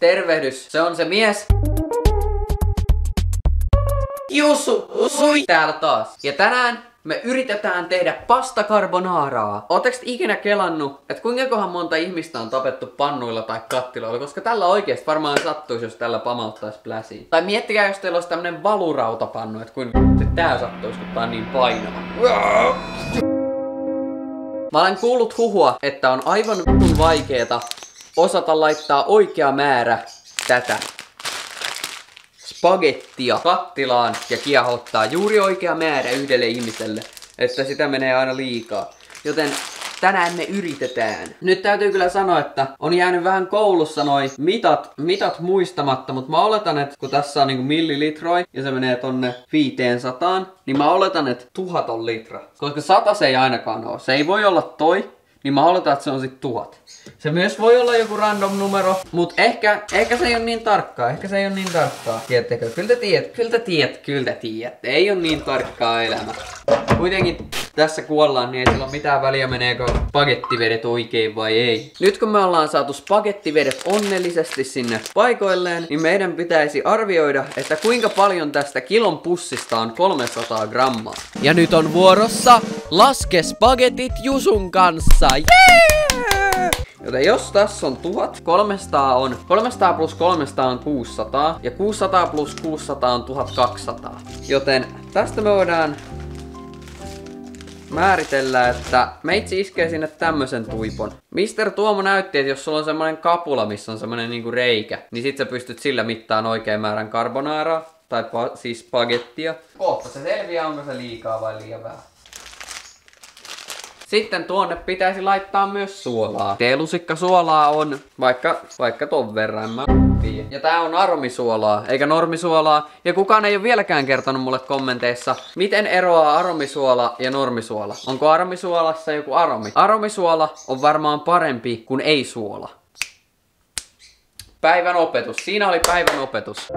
Tervehdys, se on se mies. Jusu, usui täällä taas. Ja tänään me yritetään tehdä pasta carbonaraa. Ootteko ikinä kelannut, että kuinka kohan monta ihmistä on tapettu pannuilla tai kattiloilla, koska tällä oikeesti varmaan sattuisi, jos tällä pamauttaisi pläsiin. Tai miettikää, jos teillä olisi tämmönen valurautapannu, että kuinka tää sattuisi, kun tää on niin painava. Mä olen kuullut huhua, että on aivan vaikeeta osata laittaa oikea määrä tätä spagettia kattilaan ja kiehottaa juuri oikea määrä yhdelle ihmiselle, että sitä menee aina liikaa. Joten tänään me yritetään. Nyt täytyy kyllä sanoa, että on jäänyt vähän koulussa noin mitat, mitat muistamatta, mutta mä oletan, että kun tässä on niinku millilitroi ja se menee tonne 500, niin mä oletan, että tuhat on litra. Koska sata se ei ainakaan ole. Se ei voi olla toi, niin mä oletan, että se on sit tuhat. Se myös voi olla joku random numero, mutta ehkä, ehkä se ei ole niin tarkkaa, ehkä se ei ole niin tarkkaa. Tiedättekö? Kyllä te tiedät, kyllä te tiedät, kyllä te tiedät. Ei ole niin tarkkaa elämä. Kuitenkin tässä kuollaan, niin ei sillä ole mitään väliä meneekö spagettivedet oikein vai ei. Nyt kun me ollaan saatu spagettivedet onnellisesti sinne paikoilleen, niin meidän pitäisi arvioida, että kuinka paljon tästä kilon pussista on 300 grammaa. Ja nyt on vuorossa Laske spagetit Jusun kanssa. Joten jos tässä on 1000, 300 on, 300 plus 300 on 600, ja 600 plus 600 on 1200. Joten tästä me voidaan määritellä, että meitsi iskee sinne tämmösen tuipon. Mister Tuomo näytti, että jos sulla on semmonen kapula, missä on semmonen niinku reikä, niin sit sä pystyt sillä mittaan oikein määrän carbonaaraa, tai pa- siis spagettia. Kohta se selviää, onko se liikaa vai liian vähän. Sitten tuonne pitäisi laittaa myös suolaa. Teelusikka suolaa on vaikka, vaikka ton verran, mä tiedä. Ja tää on aromisuolaa, eikä normisuolaa. Ja kukaan ei ole vieläkään kertonut mulle kommenteissa, miten eroaa aromisuola ja normisuola. Onko aromisuolassa joku aromi? Aromisuola on varmaan parempi kuin ei-suola. Päivän opetus. Siinä oli päivän opetus.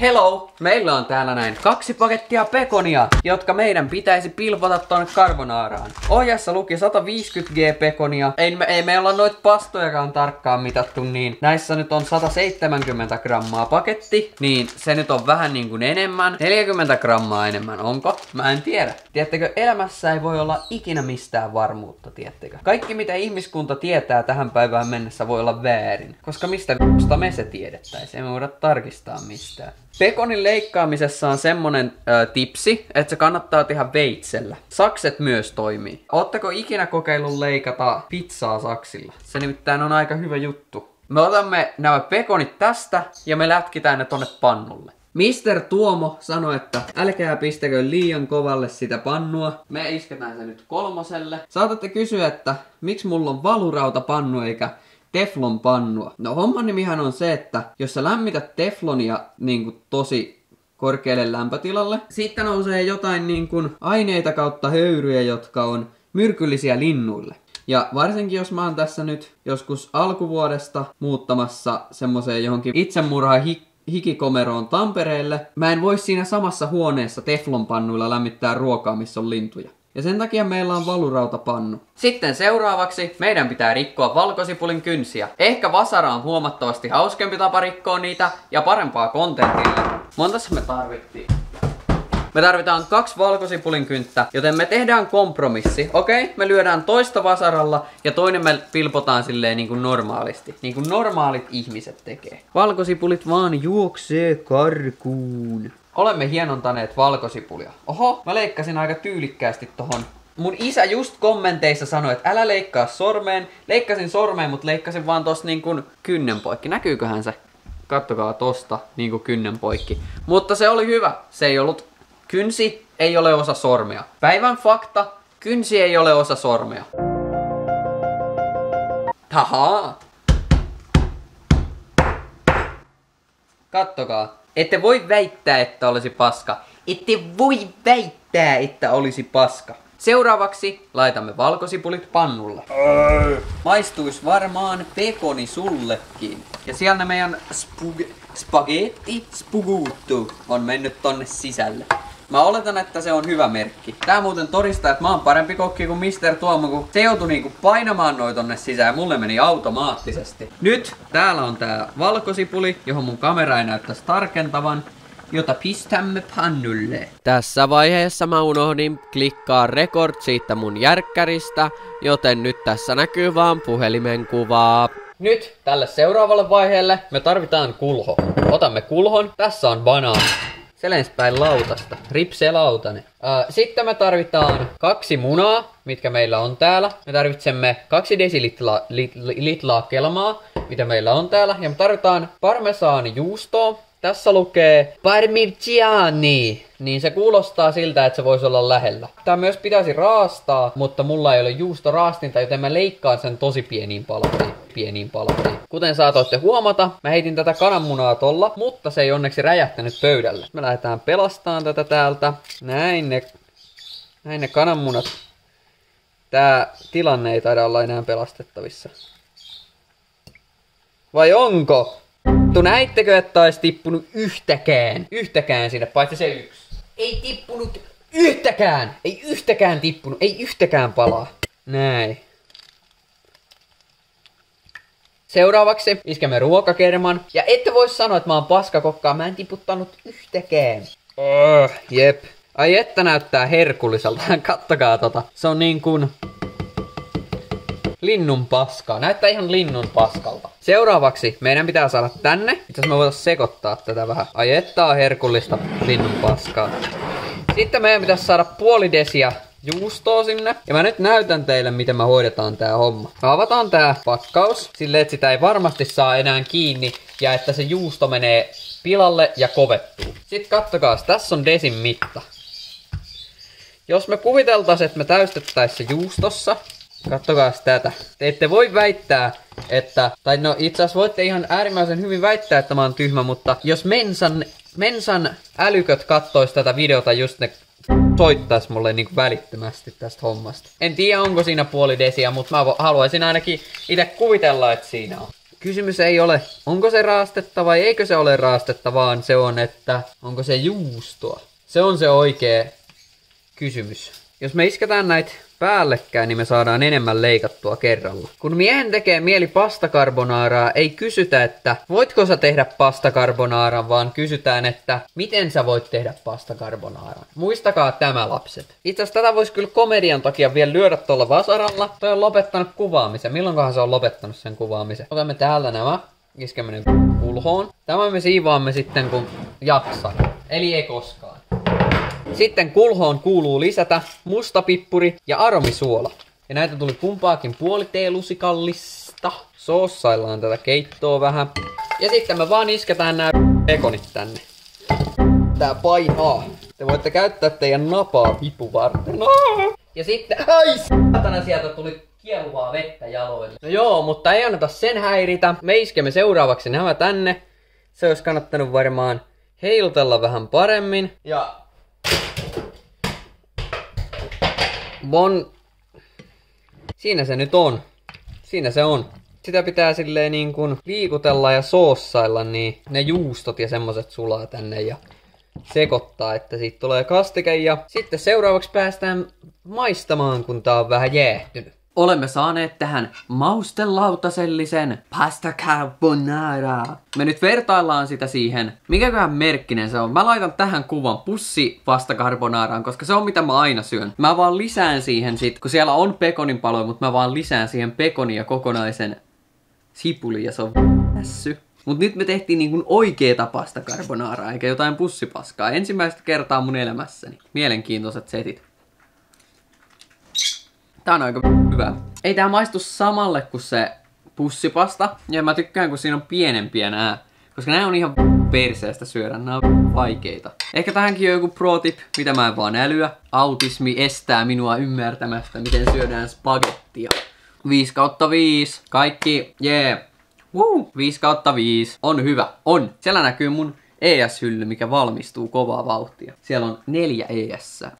Hello! Meillä on täällä näin kaksi pakettia pekonia, jotka meidän pitäisi pilvata tonne karbonaaraan. Ohjassa luki 150g pekonia. Ei, me, ei me olla noit pastojakaan tarkkaan mitattu, niin näissä nyt on 170 grammaa paketti. Niin se nyt on vähän niin kuin enemmän. 40 grammaa enemmän, onko? Mä en tiedä. Tiedättekö, elämässä ei voi olla ikinä mistään varmuutta, tiedättekö? Kaikki mitä ihmiskunta tietää tähän päivään mennessä voi olla väärin. Koska mistä me se tiedettäisiin? Emme voida tarkistaa mistään. Pekonin leikkaamisessa on semmonen ö, tipsi, että se kannattaa tehdä veitsellä. Sakset myös toimii. Ootteko ikinä kokeillut leikata pizzaa saksilla? Se nimittäin on aika hyvä juttu. Me otamme nämä pekonit tästä ja me lätkitään ne tonne pannulle. Mister Tuomo sanoi, että älkää pistäkö liian kovalle sitä pannua. Me isketään se nyt kolmoselle. Saatatte kysyä, että miksi mulla on valurautapannu eikä teflon pannua. No homman nimihän on se, että jos sä lämmität teflonia niin kuin tosi korkealle lämpötilalle, siitä nousee jotain niin kuin aineita kautta höyryjä, jotka on myrkyllisiä linnuille. Ja varsinkin jos mä oon tässä nyt joskus alkuvuodesta muuttamassa semmoiseen johonkin itsemurha hik- hikikomeroon Tampereelle, mä en voi siinä samassa huoneessa teflonpannuilla lämmittää ruokaa, missä on lintuja. Ja sen takia meillä on valurautapannu. Sitten seuraavaksi meidän pitää rikkoa valkosipulin kynsiä. Ehkä vasara on huomattavasti hauskempi tapa rikkoa niitä ja parempaa kontentille. Montas me tarvittiin? Me tarvitaan kaksi valkosipulin kynttä, joten me tehdään kompromissi. Okei, okay? me lyödään toista vasaralla ja toinen me pilpotaan silleen niin kuin normaalisti. Niin kuin normaalit ihmiset tekee. Valkosipulit vaan juoksee karkuun. Olemme hienontaneet valkosipulia. Oho, mä leikkasin aika tyylikkäästi tohon. Mun isä just kommenteissa sanoi, että älä leikkaa sormeen. Leikkasin sormeen, mutta leikkasin vaan tossa niin kuin kynnen poikki. Näkyyköhän se? Kattokaa tosta, niin kuin kynnen poikki. Mutta se oli hyvä. Se ei ollut... Kynsi ei ole osa sormea. Päivän fakta, kynsi ei ole osa sormea. Haha. Kattokaa. Ette voi väittää, että olisi paska. Ette voi väittää, että olisi paska. Seuraavaksi laitamme valkosipulit pannulle. Maistuis varmaan pekoni sullekin. Ja siellä meidän spug- spagetti spuguttu on mennyt tonne sisälle. Mä oletan, että se on hyvä merkki. Tää muuten todistaa, että mä oon parempi kokki kuin Mr. Tuomo, kun se joutui niinku painamaan noin tonne sisään ja mulle meni automaattisesti. Nyt täällä on tää valkosipuli, johon mun kamera ei näyttäisi tarkentavan jota pistämme pannulle. Tässä vaiheessa mä unohdin klikkaa record siitä mun järkkäristä, joten nyt tässä näkyy vaan puhelimen kuvaa. Nyt tälle seuraavalle vaiheelle me tarvitaan kulho. Otamme kulhon. Tässä on banaan. Selenspäin lautasta. Ripse lautane. sitten me tarvitaan kaksi munaa, mitkä meillä on täällä. Me tarvitsemme kaksi desilitlaa lit, litlaa kelmaa, mitä meillä on täällä. Ja me tarvitaan parmesaani juustoa, tässä lukee parmigiani, niin se kuulostaa siltä, että se voisi olla lähellä. Tämä myös pitäisi raastaa, mutta mulla ei ole juusto raastinta, joten mä leikkaan sen tosi pieniin palaviin. Pieniin palaviin. Kuten saatoitte huomata, mä heitin tätä kananmunaa tolla, mutta se ei onneksi räjähtänyt pöydälle. Me lähdetään pelastamaan tätä täältä. Näin ne, näin ne kananmunat. Tää tilanne ei taida olla enää pelastettavissa. Vai onko? Tu näittekö, että olisi tippunut yhtäkään? Yhtäkään sinne, paitsi se yksi. Ei tippunut yhtäkään! Ei yhtäkään tippunut, ei yhtäkään palaa. Näin. Seuraavaksi iskemme ruokakerman. Ja ette voi sanoa, että mä oon paskakokkaa. Mä en tiputtanut yhtäkään. Oh, jep. Ai että näyttää herkulliselta. Kattokaa tota. Se on niin kuin linnun paskaa. Näyttää ihan linnun paskalta. Seuraavaksi meidän pitää saada tänne. Itse me voitaisiin sekoittaa tätä vähän. On herkullista linnun paskaa. Sitten meidän pitäisi saada puoli desiä juustoa sinne. Ja mä nyt näytän teille, miten me hoidetaan tää homma. Avataan tää pakkaus, silleen, että sitä ei varmasti saa enää kiinni, ja että se juusto menee pilalle ja kovettuu. Sitten kattokaa, tässä on desin mitta. Jos me kuviteltaisiin, että me täystettäisiin se juustossa, Kattokaa tätä. Te ette voi väittää, että... Tai no itse asiassa voitte ihan äärimmäisen hyvin väittää, että mä oon tyhmä, mutta jos Mensan, Mensan älyköt kattois tätä videota, just ne soittais mulle niinku välittömästi tästä hommasta. En tiedä onko siinä puoli desiä, mutta mä haluaisin ainakin itse kuvitella, että siinä on. Kysymys ei ole, onko se raastetta vai eikö se ole raastetta, vaan se on, että onko se juustoa. Se on se oikea kysymys. Jos me isketään näitä päällekkäin, niin me saadaan enemmän leikattua kerralla. Kun miehen tekee mieli pastakarbonaaraa, ei kysytä, että voitko sä tehdä pastakarbonaaran, vaan kysytään, että miten sä voit tehdä pastakarbonaaran. Muistakaa tämä lapset. Itse asiassa tätä voisi kyllä komedian takia vielä lyödä tuolla vasaralla. Toi on lopettanut kuvaamisen. Milloinkohan se on lopettanut sen kuvaamisen? Otamme täällä nämä. Iskemme kulhoon. Tämä me siivoamme sitten kun jaksaa. Eli ei koskaan. Sitten kulhoon kuuluu lisätä mustapippuri ja aromisuola. Ja näitä tuli kumpaakin puoli teelusikallista. Soossaillaan tätä keittoa vähän. Ja sitten me vaan isketään nämä pekonit tänne. Tää painaa. Te voitte käyttää teidän napaa vipu varten. Ja sitten... Ai saatana sieltä tuli kieluvaa vettä jaloille. No joo, mutta ei anneta sen häiritä. Me iskemme seuraavaksi nämä tänne. Se olisi kannattanut varmaan heilutella vähän paremmin. Ja Bon... Siinä se nyt on. Siinä se on. Sitä pitää silleen niin kuin liikutella ja soossailla, niin ne juustot ja semmoset sulaa tänne ja sekoittaa, että siitä tulee kastike. Ja sitten seuraavaksi päästään maistamaan, kun tää on vähän jäähtynyt olemme saaneet tähän maustelautasellisen pasta carbonara. Me nyt vertaillaan sitä siihen, mikäköhän merkkinen se on. Mä laitan tähän kuvan pussi pasta carbonaraan, koska se on mitä mä aina syön. Mä vaan lisään siihen sit, kun siellä on pekonin paloja, mutta mä vaan lisään siihen pekonia kokonaisen sipuli ja se on ässy. Mut nyt me tehtiin niin kuin oikeeta pasta carbonara, eikä jotain pussipaskaa. Ensimmäistä kertaa mun elämässäni. Mielenkiintoiset setit. Tää on aika hyvä. Ei tää maistu samalle kuin se pussipasta. Ja mä tykkään, kun siinä on pienempiä nää. Koska nää on ihan perseestä syödä, nää on vaikeita. Ehkä tähänkin on joku pro tip, mitä mä en vaan älyä. Autismi estää minua ymmärtämästä, miten syödään spagettia. 5 kautta 5. Kaikki, yeah. Woo. 5 kautta 5. On hyvä. On. Siellä näkyy mun ES-hylly, mikä valmistuu kovaa vauhtia. Siellä on neljä ES.